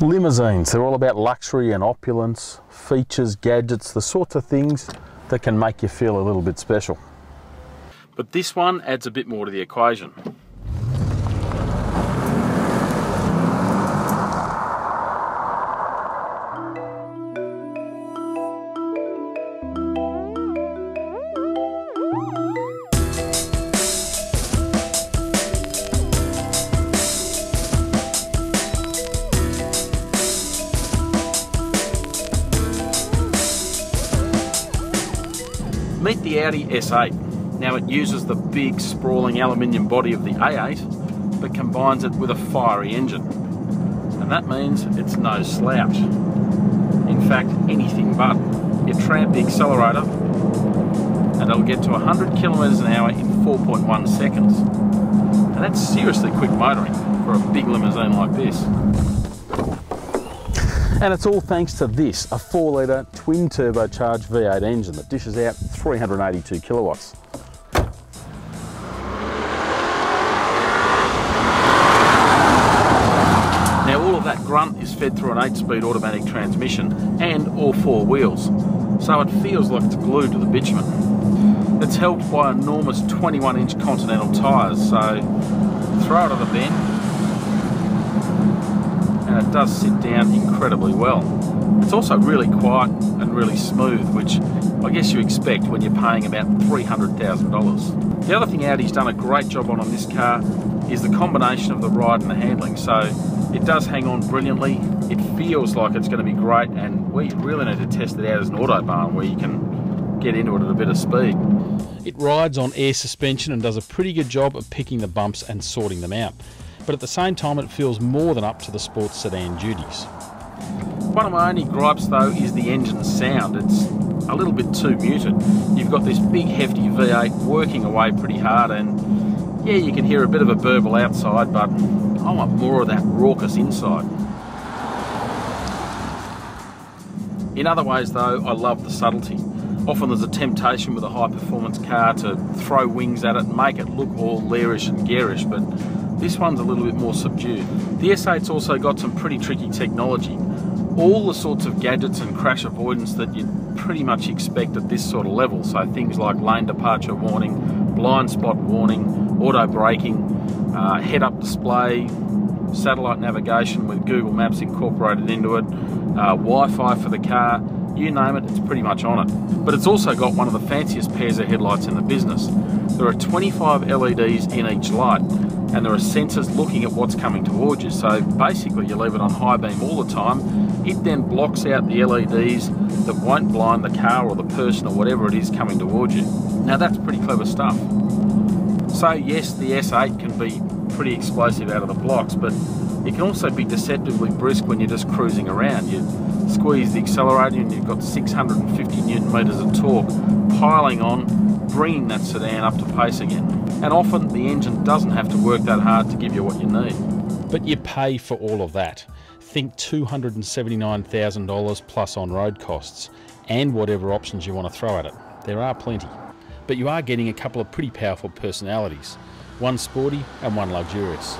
Limousines, they're all about luxury and opulence, features, gadgets, the sorts of things that can make you feel a little bit special. But this one adds a bit more to the equation. Meet the Audi S8. Now it uses the big sprawling aluminium body of the A8 but combines it with a fiery engine. And that means it's no slouch. In fact, anything but. You tramp the accelerator and it'll get to 100 kilometers an hour in 4.1 seconds. And that's seriously quick motoring for a big limousine like this. And it's all thanks to this, a 4 litre twin turbocharged V8 engine that dishes out 382 kilowatts. Now all of that grunt is fed through an 8-speed automatic transmission and all four wheels, so it feels like it's glued to the bitumen. It's helped by enormous 21 inch Continental tyres, so throw it on the bend it does sit down incredibly well. It's also really quiet and really smooth, which I guess you expect when you're paying about $300,000. The other thing Audi's done a great job on on this car is the combination of the ride and the handling. So it does hang on brilliantly. It feels like it's going to be great and we really need to test it out as an autobahn where you can get into it at a bit of speed. It rides on air suspension and does a pretty good job of picking the bumps and sorting them out but at the same time it feels more than up to the sports sedan duties. One of my only gripes though is the engine sound. It's a little bit too muted. You've got this big hefty V8 working away pretty hard and yeah you can hear a bit of a burble outside but I want more of that raucous inside. In other ways though I love the subtlety. Often there's a temptation with a high performance car to throw wings at it and make it look all lairish and garish but this one's a little bit more subdued. The S8's also got some pretty tricky technology. All the sorts of gadgets and crash avoidance that you'd pretty much expect at this sort of level. So things like lane departure warning, blind spot warning, auto braking, uh, head-up display, satellite navigation with Google Maps incorporated into it, uh, Wi-Fi for the car, you name it, it's pretty much on it. But it's also got one of the fanciest pairs of headlights in the business. There are 25 LEDs in each light, and there are sensors looking at what's coming towards you. So basically you leave it on high beam all the time. It then blocks out the LEDs that won't blind the car or the person or whatever it is coming towards you. Now that's pretty clever stuff. So yes, the S8 can be pretty explosive out of the blocks, but it can also be deceptively brisk when you're just cruising around. You squeeze the accelerator and you've got 650 newton meters of torque piling on, bringing that sedan up to pace again and often the engine doesn't have to work that hard to give you what you need. But you pay for all of that. Think $279,000 plus on road costs and whatever options you want to throw at it. There are plenty. But you are getting a couple of pretty powerful personalities, one sporty and one luxurious.